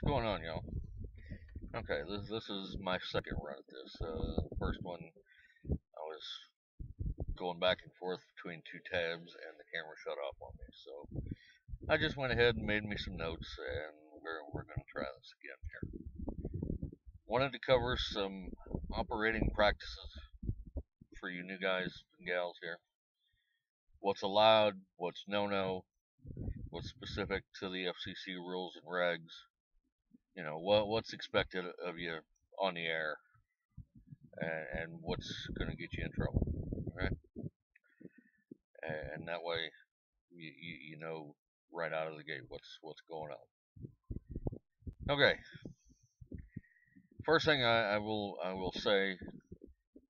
What's going on, y'all? Okay, this this is my second run at this. Uh, first one, I was going back and forth between two tabs, and the camera shut off on me. So I just went ahead and made me some notes, and we're we're to try this again here. Wanted to cover some operating practices for you new guys and gals here. What's allowed, what's no-no, what's specific to the FCC rules and regs, you know what what's expected of you on the air and, and what's going to get you in trouble right? And that way you, you, you know right out of the gate what's what's going on. Okay. First thing I, I will I will say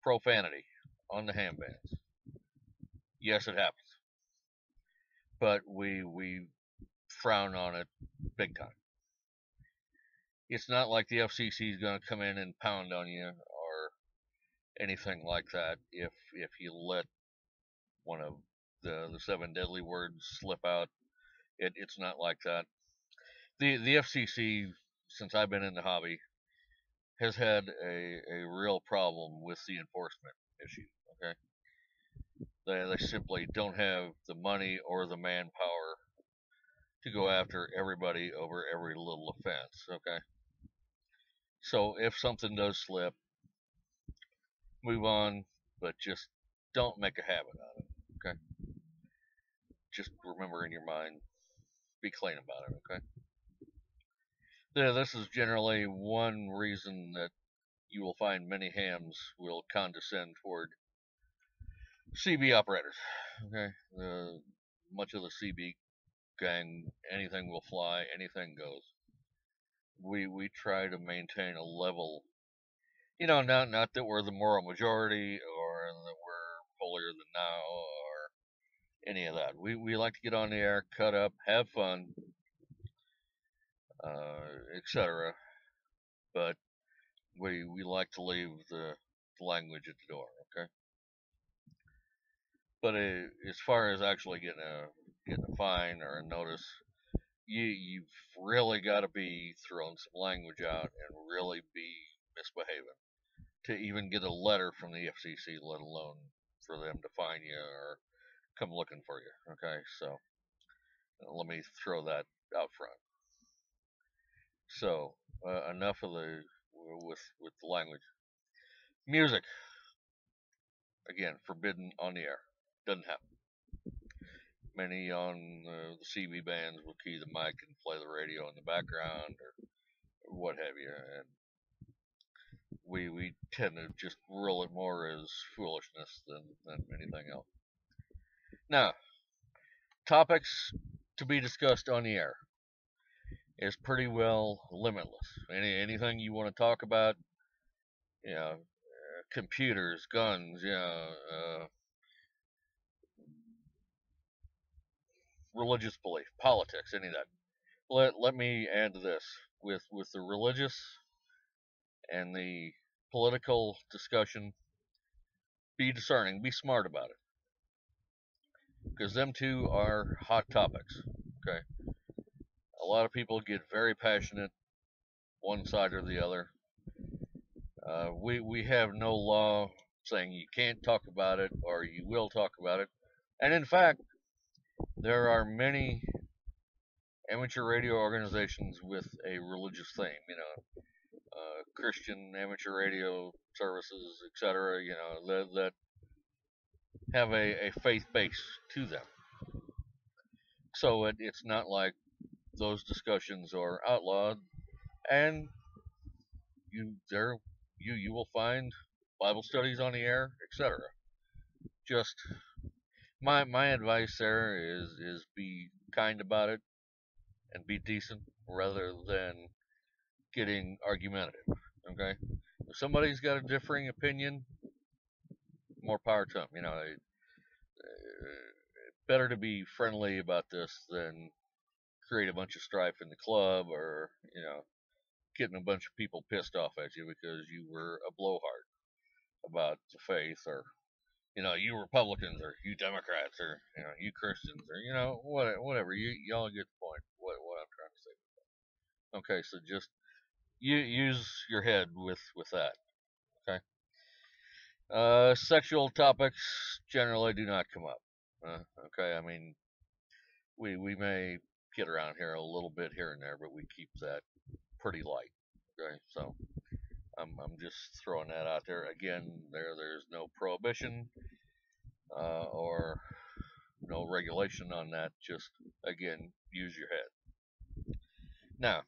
profanity on the ham bands yes it happens. But we we frown on it big time it's not like the FCC is going to come in and pound on you or anything like that if if you let one of the the seven deadly words slip out. It, it's not like that. The the FCC since I've been in the hobby has had a, a real problem with the enforcement issue. Okay, they they simply don't have the money or the manpower to go after everybody over every little offense. Okay. So if something does slip, move on, but just don't make a habit out of it. Okay. Just remember in your mind, be clean about it. Okay. Yeah, this is generally one reason that you will find many hams will condescend toward CB operators. Okay. The, much of the CB gang, anything will fly, anything goes we we try to maintain a level. You know, not not that we're the moral majority or that we're holier than thou or any of that. We we like to get on the air, cut up, have fun, uh, etc. But we we like to leave the, the language at the door. Okay. But uh, as far as actually getting a getting a fine or a notice, you you've really got to be throwing some language out and really be misbehaving to even get a letter from the FCC, let alone for them to find you or come looking for you. Okay, so let me throw that out front. So uh, enough of the with with the language. Music again forbidden on the air. Doesn't happen many on uh, the CB bands will key the mic and play the radio in the background or, what have you. And we we tend to just rule it more as foolishness than, than anything else. Now, topics to be discussed on the air is pretty well limitless. Any anything you want to talk about, you know, uh, computers, guns, you know, uh, religious belief, politics, any of that. Let let me add to this with with the religious and the political discussion. Be discerning, be smart about it, because them two are hot topics. Okay, a lot of people get very passionate, one side or the other. Uh, we we have no law saying you can't talk about it or you will talk about it, and in fact, there are many amateur radio organizations with a religious theme, you know, uh, Christian amateur radio services, etc., you know, that, that have a, a faith base to them. So it, it's not like those discussions are outlawed, and you there you you will find Bible studies on the air, etc. Just my my advice there is is be kind about it and be decent rather than getting argumentative. Okay, if somebody's got a differing opinion, more power to them. You know, uh, better to be friendly about this than create a bunch of strife in the club or you know getting a bunch of people pissed off at you because you were a blowhard about the faith or you know, you Republicans or you Democrats or you know, you Christians or you know, what, whatever. You y'all get the point. What what I'm trying to say. Okay, so just you use your head with with that. Okay. Uh, sexual topics generally do not come up. Uh, okay, I mean, we we may get around here a little bit here and there, but we keep that pretty light. Okay, so I'm I'm just throwing that out there. Again, there there's no prohibition uh, or no regulation on that. Just again, use your head. Now,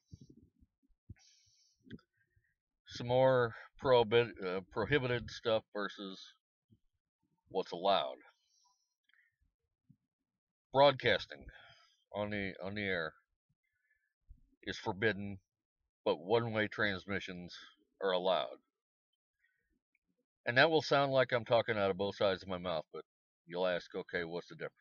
some more prohibit, uh, prohibited stuff versus what's allowed. Broadcasting on the on the air is forbidden, but one-way transmissions are allowed. And that will sound like I'm talking out of both sides of my mouth, but you'll ask, okay, what's the difference?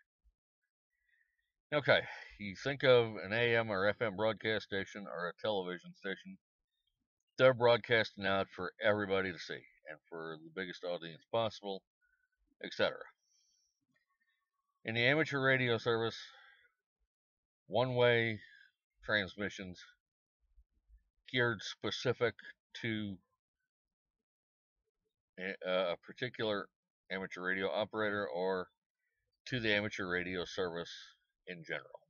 Okay, you think of an AM or FM broadcast station or a television station, they're broadcasting out for everybody to see and for the biggest audience possible, etc. In the amateur radio service, one way transmissions geared specific to a, particular amateur radio operator or to the amateur radio service in general.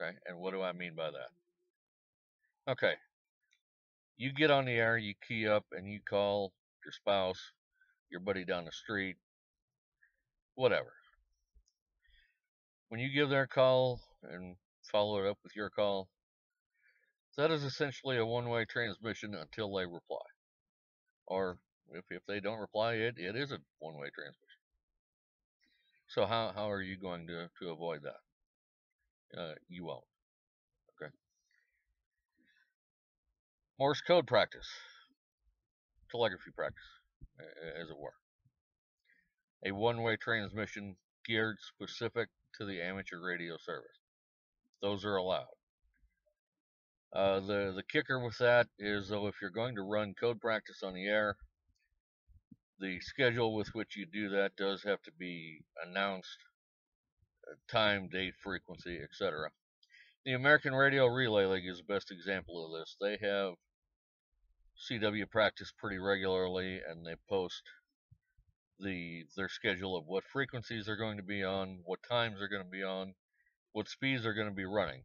Okay, and what do I mean by that? Okay, you get on the air, you key up, and you call your spouse, your buddy down the street, whatever. When you give their call and follow it up with your call, that is essentially a one-way transmission until they reply. Or if, if they don't reply, it, it is a one-way transmission. So how, how are you going to, to avoid that? Uh, you won't. Okay. Morse code practice. Telegraphy practice, as it were. A one-way transmission geared specific to the amateur radio service. Those are allowed. Uh, the the kicker with that is though if you're going to run code practice on the air, the schedule with which you do that does have to be announced, uh, time, date, frequency, etc. The American Radio Relay League is the best example of this. They have CW practice pretty regularly, and they post the their schedule of what frequencies they're going to be on, what times they're going to be on, what speeds they're going to be running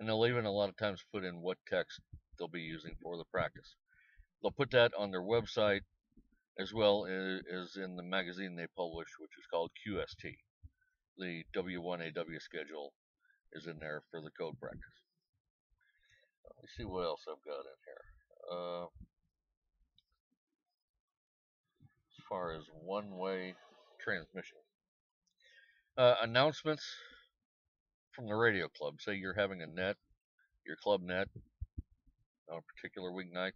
and they'll even a lot of times put in what text they'll be using for the practice. They'll put that on their website as well as in the magazine they publish, which is called QST. The W1AW schedule is in there for the code practice. Let me see what else I've got in here. Uh, as far as one-way transmission. Uh, announcements from the radio club. Say you're having a net, your club net, on a particular weeknight.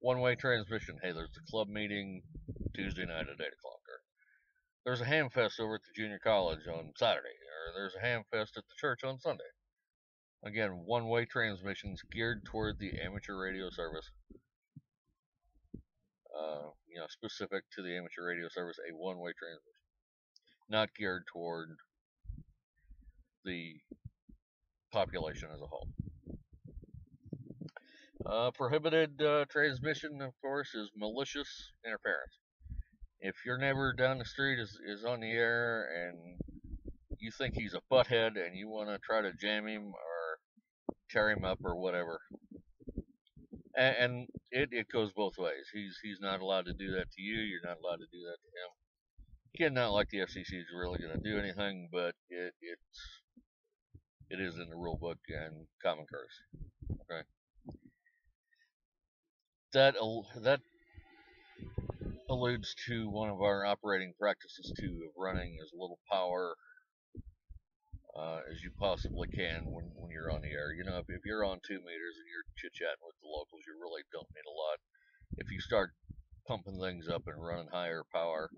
One way transmission. Hey, there's a club meeting Tuesday night at 8 o'clock. Or there's a ham fest over at the junior college on Saturday. Or there's a ham fest at the church on Sunday. Again, one way transmissions geared toward the amateur radio service. Uh, you know, specific to the amateur radio service, a one way transmission. Not geared toward the population as a whole. Uh, prohibited uh, transmission, of course, is malicious interference. If your neighbor down the street is, is on the air and you think he's a butthead and you want to try to jam him or tear him up or whatever, and, and it, it goes both ways. He's he's not allowed to do that to you. You're not allowed to do that to him. Again, not like the FCC is really going to do anything, but it, it's it is in the rule book and common curse. Okay. That that alludes to one of our operating practices too of running as little power uh, as you possibly can when, when you're on the air. You know, if, if you're on two meters and you're chit chatting with the locals, you really don't need a lot. If you start pumping things up and running higher power,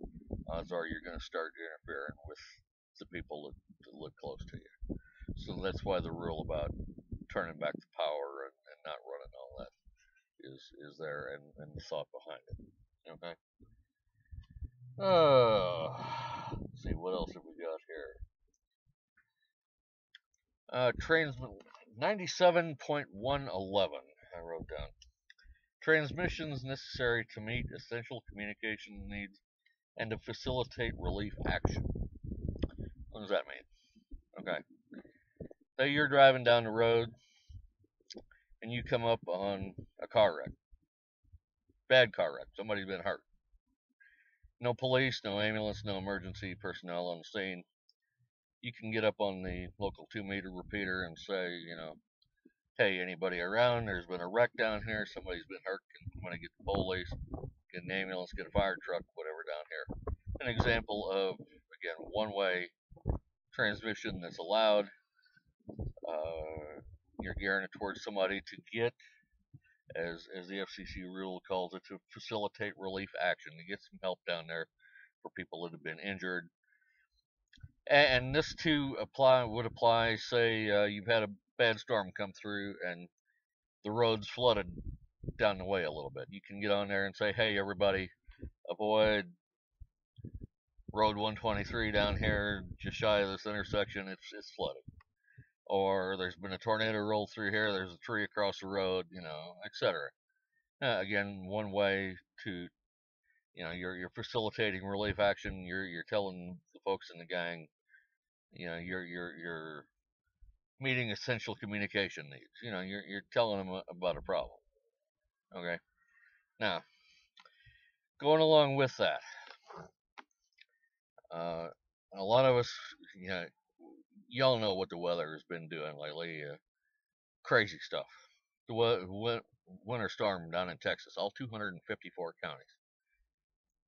odds are you're going to start interfering with the people that, that live close to you. So that's why the rule about turning back the power and, and not running all that is is there and, and the thought behind it. Okay. Uh, see what else have we got here. Uh, transmit 97.111, I wrote down. Transmissions necessary to meet essential communication needs and to facilitate relief action. What does that mean? Okay. Say you're driving down the road and you come up on a car wreck. Bad car wreck. Somebody's been hurt. No police, no ambulance, no emergency personnel on the scene you can get up on the local two meter repeater and say, you know, hey, anybody around? There's been a wreck down here. Somebody's been hurt. Can want to get the police, get an ambulance, get a fire truck, whatever down here. An example of again one way transmission that's allowed. You're gearing it towards somebody to get, as as the FCC rule calls it, to facilitate relief action, to get some help down there for people that have been injured, and this too apply would apply. Say uh, you've had a bad storm come through and the road's flooded down the way a little bit. You can get on there and say, "Hey, everybody, avoid Road 123 down here, just shy of this intersection. It's it's flooded." Or there's been a tornado roll through here. There's a tree across the road, you know, etc. Uh, again, one way to you know you're you're facilitating relief action you're you're telling the folks in the gang you know you're you're you're meeting essential communication needs you know you're you're telling them about a problem okay now going along with that uh, a lot of us you know y'all know what the weather has been doing lately uh, crazy stuff the winter storm down in Texas all 254 counties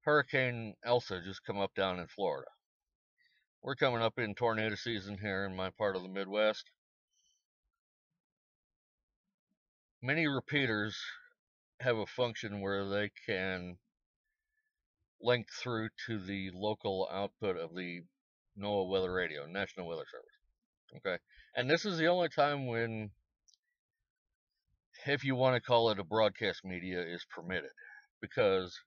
Hurricane Elsa just come up down in Florida. We're coming up in tornado season here in my part of the Midwest. Many repeaters have a function where they can link through to the local output of the NOAA Weather Radio, National Weather Service. Okay. And this is the only time when, if you want to call it a broadcast media, is permitted. Because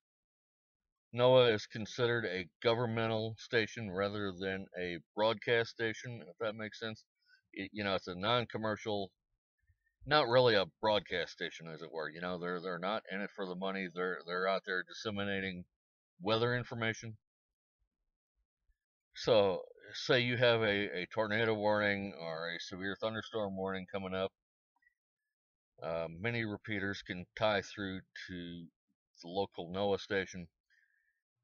NOAA is considered a governmental station rather than a broadcast station, if that makes sense. It, you know, it's a non-commercial, not really a broadcast station, as it were. You know, they're they're not in it for the money. They're they're out there disseminating weather information. So, say you have a, a tornado warning or a severe thunderstorm warning coming up. Uh, many repeaters can tie through to the local NOAA station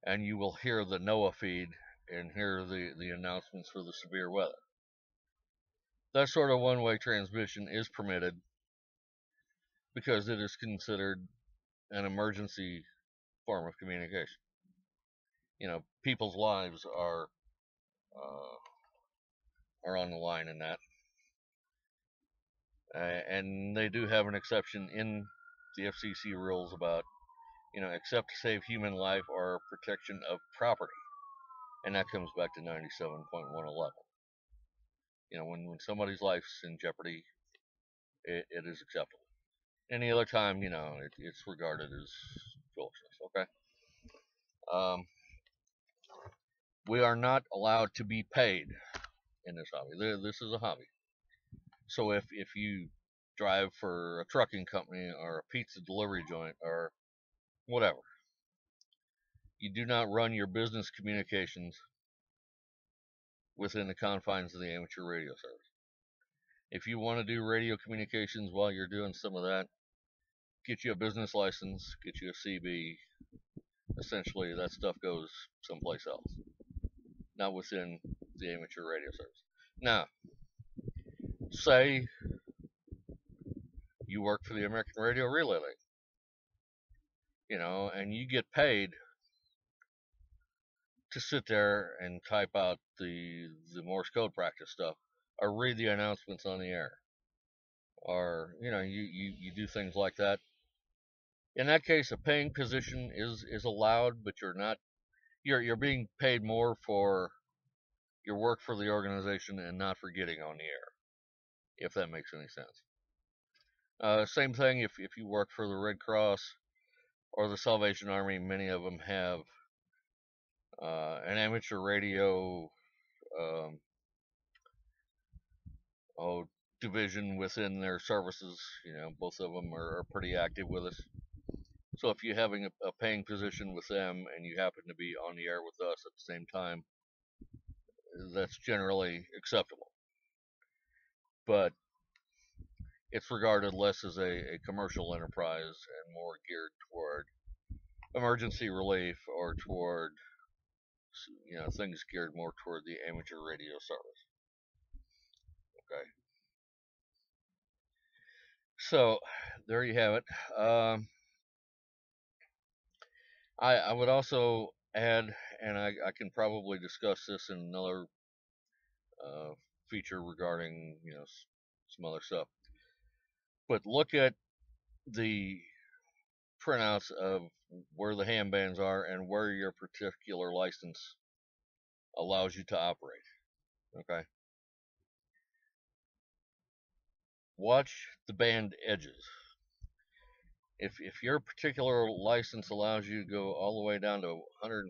and you will hear the NOAA feed and hear the, the announcements for the severe weather. That sort of one way transmission is permitted because it is considered an emergency form of communication. You know, people's lives are uh, are on the line in that, uh, and they do have an exception in the FCC rules about you know, except to save human life or protection of property. And that comes back to 97.111. You know, when, when somebody's life's in jeopardy, it, it is acceptable. Any other time, you know, it, it's regarded as foolishness, okay? Um, we are not allowed to be paid in this hobby. This is a hobby. So if, if you drive for a trucking company or a pizza delivery joint or whatever. You do not run your business communications within the confines of the amateur radio service. If you want to do radio communications while you're doing some of that, get you a business license, get you a CB. Essentially, that stuff goes someplace else, not within the amateur radio service. Now, say you work for the American Radio Relay League you know, and you get paid to sit there and type out the the Morse code practice stuff or read the announcements on the air or you know you, you, you do things like that in that case a paying position is is allowed but you're not you're you're being paid more for your work for the organization and not for getting on the air if that makes any sense uh, same thing if, if you work for the Red Cross or the Salvation Army, many of them have uh, an amateur radio um, oh division within their services. You know, both of them are, are pretty active with us. So if you're having a, a, paying position with them and you happen to be on the air with us at the same time, that's generally acceptable. But it's regarded less as a, a commercial enterprise and more geared toward emergency relief or toward you know things geared more toward the amateur radio service. Okay. So there you have it. Um, I I would also add, and I, I can probably discuss this in another uh, feature regarding you know some other stuff. But look at the printouts of where the ham bands are and where your particular license allows you to operate. Okay. Watch the band edges. If, if your particular license allows you to go all the way down to 144.0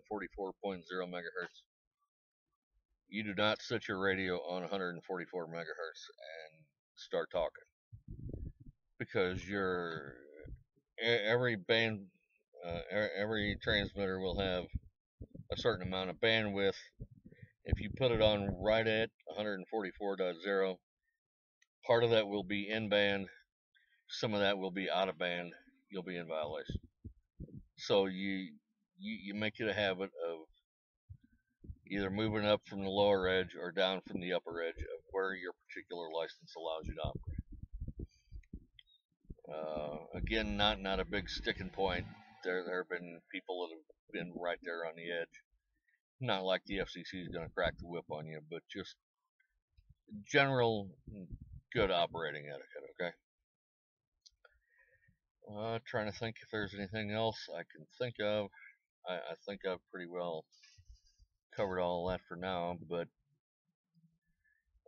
megahertz, you do not set your radio on 144 megahertz and start talking. Because your every band uh, every transmitter will have a certain amount of bandwidth. If you put it on right at 144.0 part of that will be in band some of that will be out of band you'll be in violation so you you, you make it a habit of either moving up from the lower edge or down from the upper edge of where your particular license allows you to operate. Uh, again, not not a big sticking point. There there have been people that have been right there on the edge. Not like the FCC is going to crack the whip on you, but just general good operating etiquette. Okay. Uh, trying to think if there's anything else I can think of. I, I think I've pretty well covered all that for now, but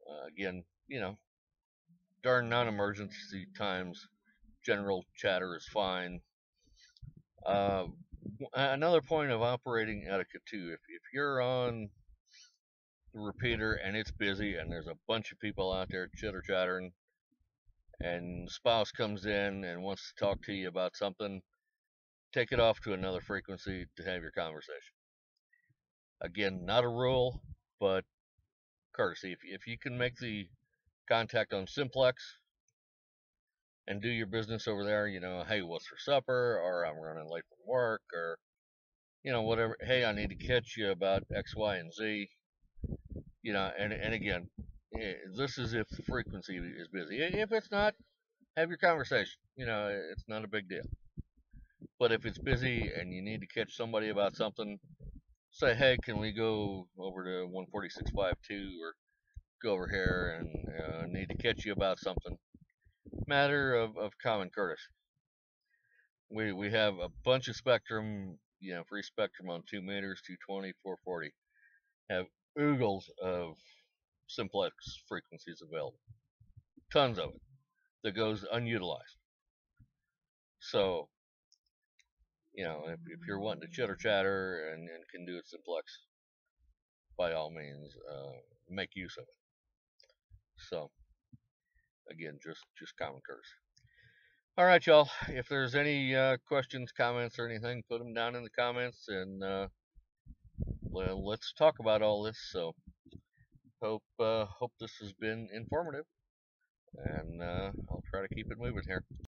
uh, again, you know, during non-emergency times, general chatter is fine. Uh, another point of operating etiquette too, if if you're on the repeater and it's busy and there's a bunch of people out there chitter chattering, and spouse comes in and wants to talk to you about something, take it off to another frequency to have your conversation. Again, not a rule, but courtesy. If, if you can make the contact on simplex and do your business over there, you know, hey, what's for supper? Or I'm running late from work, or, you know, whatever. Hey, I need to catch you about X, Y, and Z. You know, and, and again, this is if the frequency is busy. If it's not, have your conversation. You know, it's not a big deal. But if it's busy and you need to catch somebody about something, say, hey, can we go over to 14652 or go over here and uh, need to catch you about something? Matter of, of common courtesy. We we have a bunch of spectrum, you know, free spectrum on 2 meters, 220, 440. Have oogles of simplex frequencies available. Tons of it that goes unutilized. So you know, if, if you're wanting to chitter chatter and, and can do it simplex, by all means, uh, make use of it. So, again, just just common. All right, y'all. If there's any uh, questions, comments, or anything, put them down in the comments, and uh, well, let's talk about all this. So, hope uh, hope this has been informative, and uh, I'll try to keep it moving here.